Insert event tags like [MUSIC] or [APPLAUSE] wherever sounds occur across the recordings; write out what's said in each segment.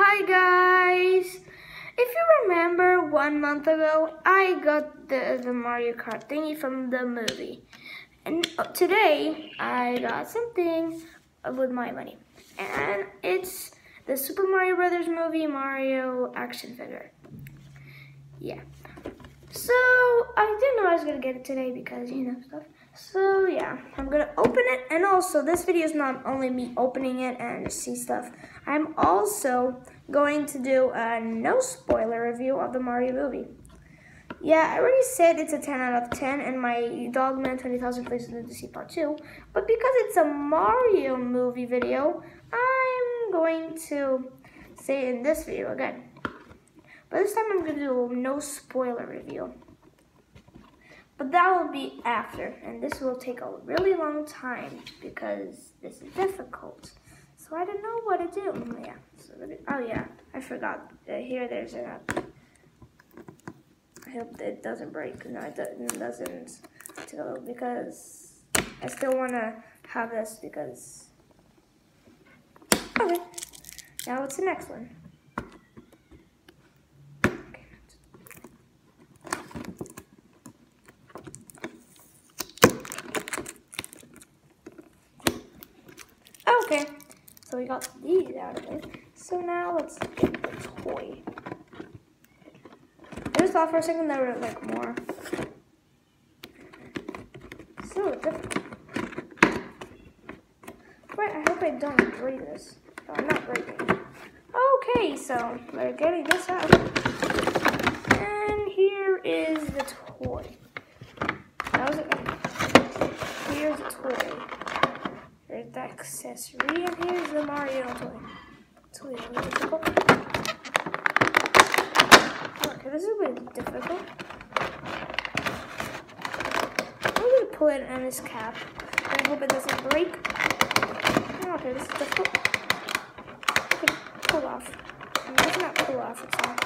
Hi guys! If you remember one month ago, I got the, the Mario Kart thingy from the movie. And uh, today, I got something with my money. And it's the Super Mario Brothers movie Mario action figure. Yeah. So, I didn't know I was going to get it today because, you know, stuff. So yeah, I'm gonna open it, and also this video is not only me opening it and see stuff. I'm also going to do a no spoiler review of the Mario movie. Yeah, I already said it's a 10 out of 10, and my Dogman 20,000 Places to See Part 2. But because it's a Mario movie video, I'm going to say in this video again. But this time I'm going to do a no spoiler review. But that will be after, and this will take a really long time because this is difficult. So I don't know what to do. Mm, yeah. So oh yeah, I forgot. Uh, here there's a. I hope it doesn't break. No, it doesn't. Because I still want to have this because. Okay. Now what's the next one? Okay, so we got these out of it. So now let's get the toy. I just thought for a second there were like more. So. Wait, I hope I don't break this. No, I'm not breaking. Okay, so we're getting this out. And here is the toy. That was it. Here's the toy. There's the accessory, and here's the Mario toy. Toy. Okay, this is a bit difficult. I'm gonna pull it on this cap. I hope it doesn't break. Okay, this is difficult. Okay, pull off. I mean, it's not pull off, it's not.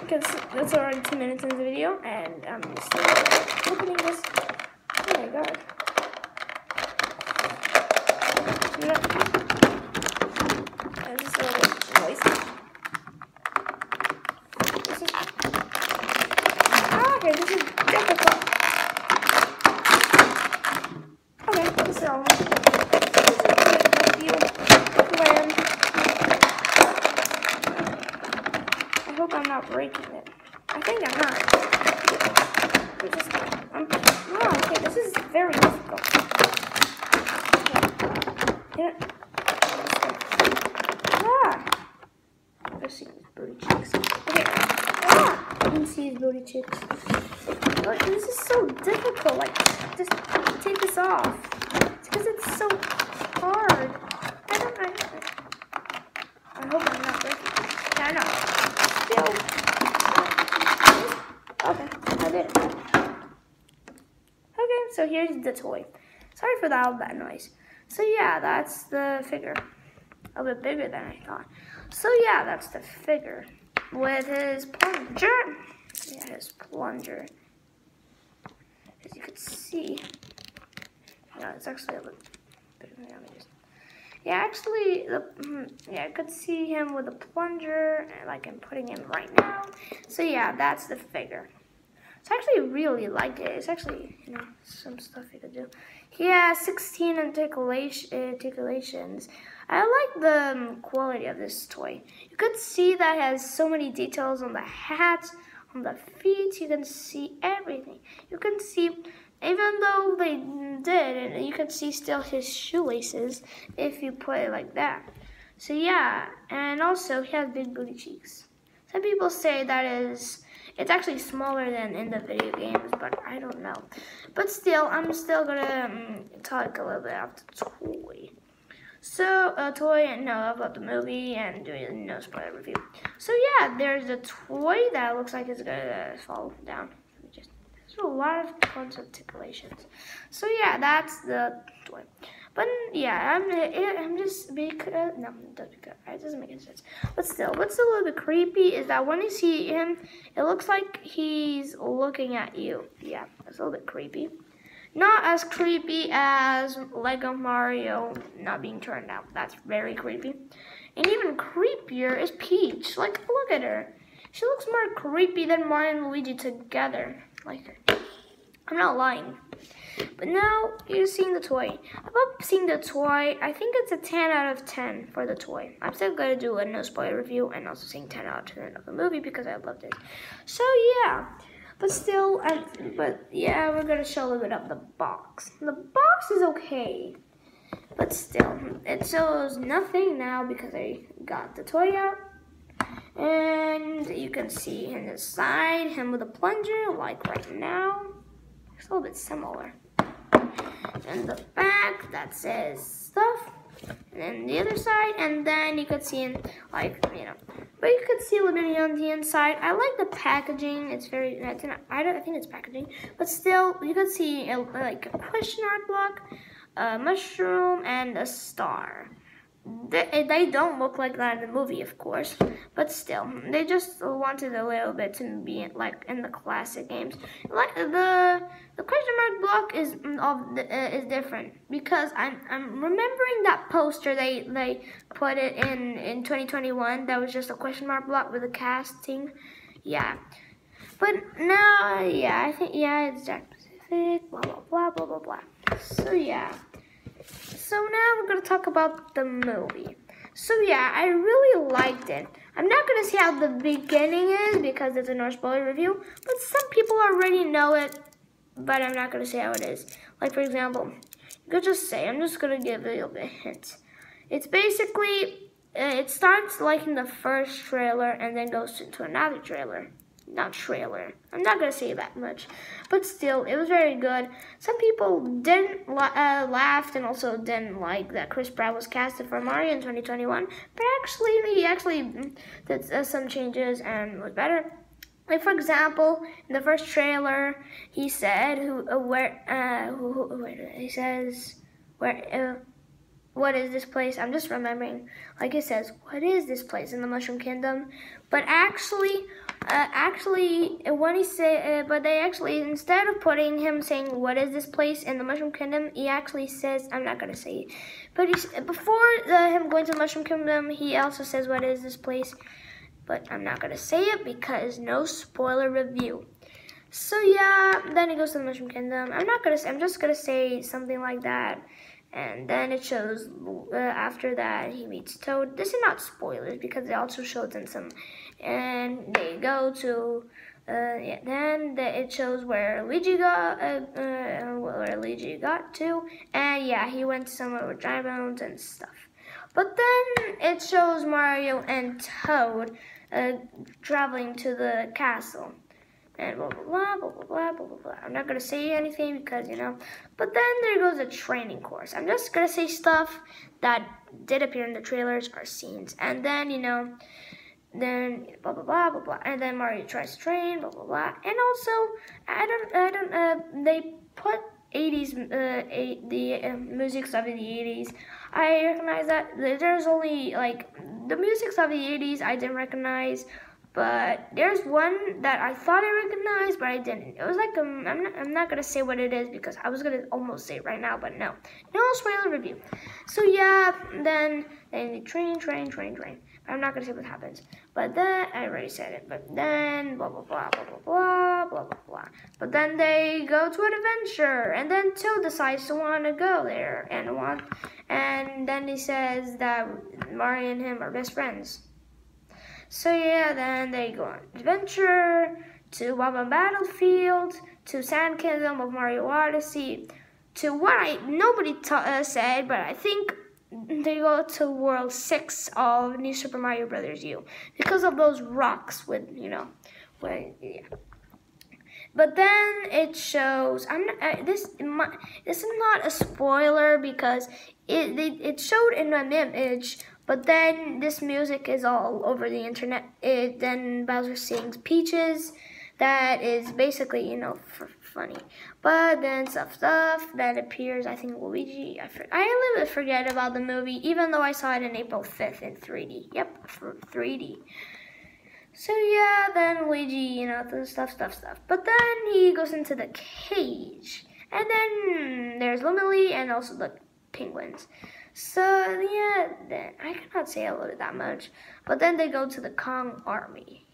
Because that's already two minutes in the video, and I'm just opening this my god. Yeah. This little noisy. This is... Ah, okay, this is difficult. Okay, this is all. This is a good view land. I hope I'm not breaking it. I think I'm not. We're just, I'm Oh, okay, this is very difficult. Yeah. Ah! Let's see his booty cheeks. Okay. Ah! I can see his booty cheeks. Like, this is so difficult. Like, just take this off. It's because it's so hard. I don't know. I hope I'm not breaking. Yeah, I know. Still. Okay, I did it. So here's the toy. Sorry for that, all that noise. So yeah, that's the figure. A bit bigger than I thought. So yeah, that's the figure. With his plunger. Yeah, his plunger. As you can see. No, it's actually a little bigger than just yeah, actually, the, hmm, yeah, I could see him with a plunger, like I'm putting him right now. So yeah, that's the figure. I actually really like it. It's actually, you know, some stuff you could do. Yeah, 16 articulations. I like the um, quality of this toy. You could see that has so many details on the hat, on the feet. You can see everything. You can see, even though they did, you can see still his shoelaces if you put it like that. So yeah, and also he has big booty cheeks. Some people say that is it's actually smaller than in the video games, but I don't know. But still, I'm still gonna um, talk a little bit about the toy. So, a uh, toy, no, about the movie and doing a no spoiler review. So yeah, there's a toy that looks like it's gonna fall down. Let me Just, there's a lot of articulations. So yeah, that's the toy. But yeah, I'm I'm just because uh, no, it doesn't because it doesn't make any sense. But still, what's a little bit creepy is that when you see him, it looks like he's looking at you. Yeah, it's a little bit creepy. Not as creepy as Lego Mario not being turned out. That's very creepy. And even creepier is Peach. Like, look at her. She looks more creepy than Mario and Luigi together. Like, I'm not lying. But now you're seeing the toy. About seeing the toy, I think it's a 10 out of 10 for the toy. I'm still going to do a no spoiler review and also saying 10 out of 10 of the movie because I loved it. So yeah, but still, um, but yeah, we're going to show a little bit of the box. The box is okay, but still, it shows nothing now because I got the toy out. And you can see him inside, him with a plunger, like right now. It's a little bit similar. And the back that says stuff. And then the other side and then you could see in like you know. But you could see a little bit on the inside. I like the packaging. It's very it's not, i don't I think it's packaging. But still you could see a, like a question mark block a mushroom and a star they, they don't look like that in the movie, of course, but still, they just wanted a little bit to be like in the classic games. Like the the question mark block is of the, uh, is different because I'm I'm remembering that poster they they put it in in 2021 that was just a question mark block with a casting, yeah. But now, yeah, I think yeah, it's Jakks Pacific, blah blah blah blah blah blah. So yeah. So now talk about the movie. So yeah, I really liked it. I'm not going to see how the beginning is because it's a no spoiler review, but some people already know it, but I'm not going to say how it is. Like for example, you could just say, I'm just going to give a bit of hints. It's basically, uh, it starts like in the first trailer and then goes into another trailer not trailer. I'm not gonna say that much, but still, it was very good. Some people didn't uh, laughed and also didn't like that Chris Pratt was casted for Mario in 2021, but actually, he actually did uh, some changes and was better. Like for example, in the first trailer, he said who uh, where uh who, who, where, he says where uh, what is this place? I'm just remembering. Like it says, what is this place in the Mushroom Kingdom? But actually, uh, actually, when he say, uh, but they actually instead of putting him saying, "What is this place in the Mushroom Kingdom?" he actually says, "I'm not gonna say it." But he's, before him going to the Mushroom Kingdom, he also says, "What is this place?" But I'm not gonna say it because no spoiler review. So yeah, then he goes to the Mushroom Kingdom. I'm not gonna. Say, I'm just gonna say something like that and then it shows uh, after that he meets Toad. This is not spoilers because it also shows in some, and they go to uh, yeah, then the, it shows where Luigi got uh, uh, where Luigi got to, and yeah, he went somewhere with dry bones and stuff. But then it shows Mario and Toad uh, traveling to the castle, and blah blah blah blah blah blah blah. blah. I'm not gonna say anything because you know. But then there goes a training course. I'm just gonna say stuff that did appear in the trailers or scenes, and then you know then blah blah blah blah blah, and then Mario tries to train blah blah blah, and also I don't I don't uh they put 80s uh eight, the uh, musics of the 80s. I recognize that there's only like the musics of the 80s I didn't recognize but there's one that I thought I recognized, but I didn't. It was like a, um, I'm not, I'm not gonna say what it is because I was gonna almost say it right now, but no, no spoiler review. So yeah, then then train, train, train, train. I'm not gonna say what happens, but then I already said it. But then blah blah blah blah blah blah blah blah blah. But then they go to an adventure, and then Toad decides to want to go there and want, and then he says that Mario and him are best friends. So yeah, then they go on adventure to Bob-omb Battlefield, to Sand Kingdom of Mario Odyssey, to what I nobody uh, said, but I think they go to World Six of New Super Mario Brothers U because of those rocks with you know, yeah. But then it shows. I'm not, uh, this. My, this is not a spoiler because it it, it showed in an image but then this music is all over the internet. It, then Bowser sings Peaches. That is basically, you know, funny. But then stuff, stuff that appears, I think Luigi, I, for, I a little bit forget about the movie, even though I saw it in April 5th in 3D. Yep, for 3D. So yeah, then Luigi, you know, the stuff, stuff, stuff. But then he goes into the cage. And then there's Lumalee and also the penguins. So yeah, then I cannot say a little that much. But then they go to the Kong army.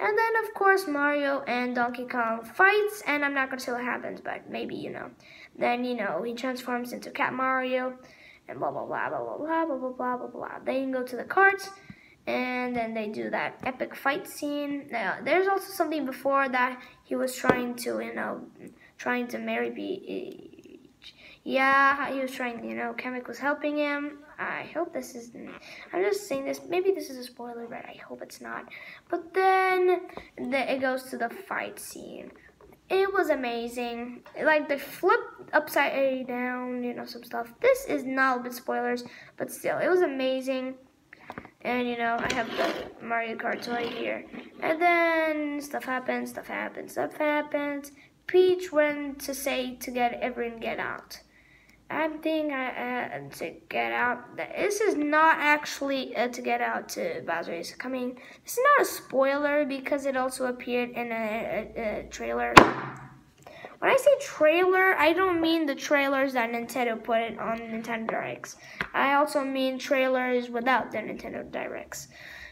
And then of course Mario and Donkey Kong fights and I'm not gonna say what happens, but maybe you know. Then you know he transforms into Cat Mario and blah blah blah blah blah blah blah blah blah blah. Then go to the carts and then they do that epic fight scene. Now, there's also something before that he was trying to, you know, trying to marry Peach. Yeah, he was trying, you know, Kamek was helping him. I hope this isn't, I'm just saying this, maybe this is a spoiler, but I hope it's not. But then the, it goes to the fight scene. It was amazing. Like they flip upside down, you know, some stuff. This is not a bit spoilers, but still, it was amazing. And you know, I have the Mario Kart toy here. And then stuff happens, stuff happens, stuff happens. Peach went to say to get everyone get out. I'm thinking uh, to get out. This is not actually uh, to get out to Bowser is coming. This is not a spoiler because it also appeared in a, a, a trailer. When I say trailer, I don't mean the trailers that Nintendo put it on Nintendo Directs. I also mean trailers without the Nintendo Directs.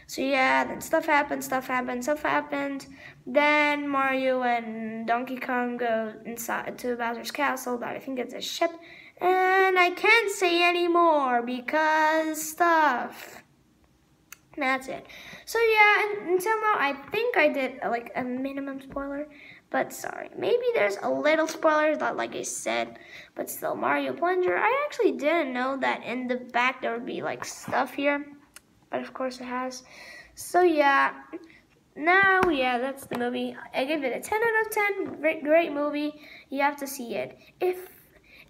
So yeah, then stuff happened, stuff happened, stuff happened. Then Mario and Donkey Kong go inside to Bowser's castle, but I think it's a ship. And I can't say anymore because stuff. That's it. So yeah, until now, I think I did uh, like a minimum spoiler. But sorry, maybe there's a little spoilers, not like I said, but still, Mario Plunger. I actually didn't know that in the back there would be like stuff here, but of course it has. So yeah, now yeah, that's the movie. I give it a 10 out of 10. Great, great movie. You have to see it. If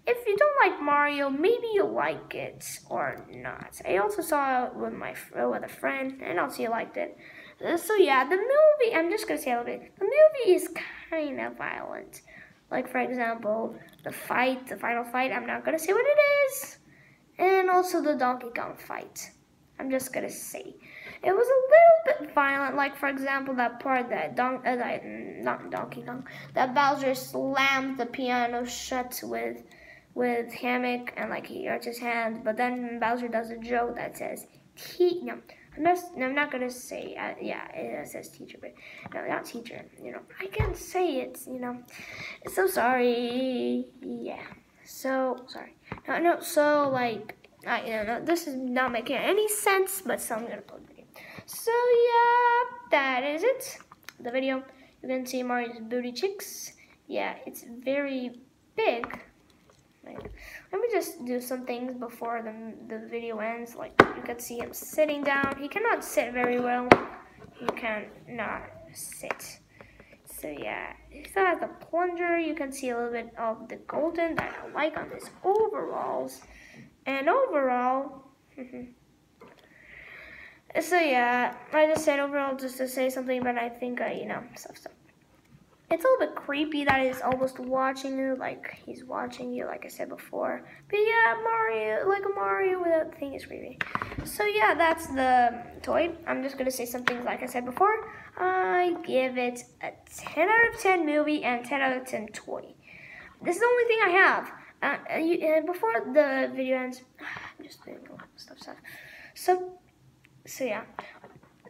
if you don't like Mario, maybe you'll like it or not. I also saw it with my uh, with a friend, and also you liked it. Uh, so yeah, the movie. I'm just gonna say a little bit. The movie is kind of violent. Like for example, the fight, the final fight. I'm not gonna say what it is, and also the Donkey Kong fight. I'm just gonna say it was a little bit violent. Like for example, that part that Don, uh, that, mm, not Donkey Kong, that Bowser slammed the piano shut with with Kamek and like he hurts his hand. But then Bowser does a joke that says, "He no." I'm not, I'm not gonna say, uh, yeah, it says teacher, but no, not teacher, you know, I can't say it, you know, so sorry, yeah, so, sorry, no, no, so, like, I, you know, this is not making any sense, but so I'm gonna put the video, so, yeah, that is it, the video, you can see Mario's booty cheeks, yeah, it's very big, let me just do some things before the, the video ends. Like, you can see him sitting down. He cannot sit very well. He cannot sit. So, yeah. He still has the plunger. You can see a little bit of the golden that I like on his overalls. And overall... [LAUGHS] so, yeah. I just said overall just to say something, but I think, I, you know, stuff, stuff. It's a little bit creepy that he's almost watching you, like he's watching you, like I said before. But yeah, Mario, like a Mario without the thing is creepy. So yeah, that's the toy. I'm just gonna say some things like I said before. I give it a 10 out of 10 movie and 10 out of 10 toy. This is the only thing I have. Uh, before the video ends, [SIGHS] I'm just doing a lot of stuff, stuff. So, so yeah.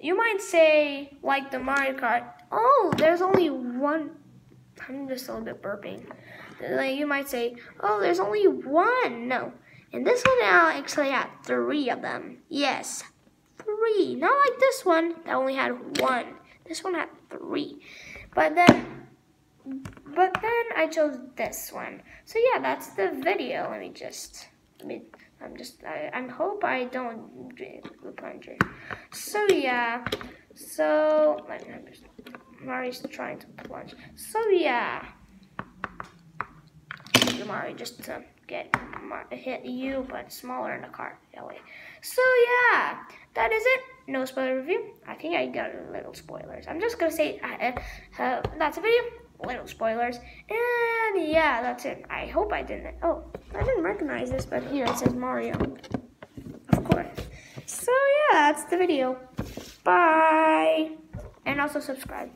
You might say, like the Mario Kart, oh, there's only one. I'm just a little bit burping. Like you might say, oh, there's only one. No. And this one now actually had three of them. Yes, three. Not like this one that only had one. This one had three. But then, but then I chose this one. So yeah, that's the video. Let me just, let me, I'm just, I, I hope I don't the plunger. So yeah, so, let me just, Mari's trying to plunge. So yeah, Mari just to get hit you, but smaller in the car that way. So yeah, that is it. No spoiler review. I think I got a little spoilers. I'm just gonna say uh, uh, that's a video. Little spoilers, and yeah, that's it. I hope I didn't. Oh, I didn't recognize this, but here it says Mario. Of course. So yeah, that's the video. Bye, and also subscribe.